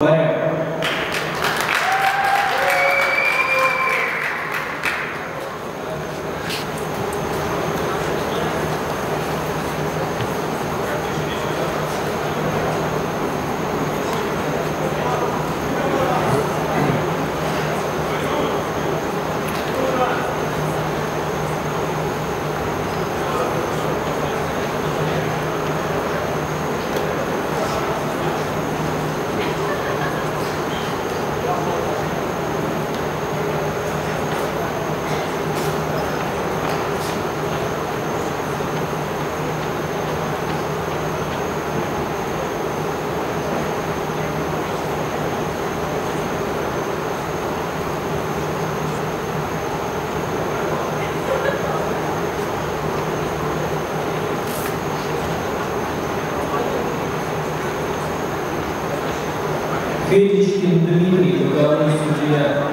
Blair. Федичкин Дмитрий, главный судья.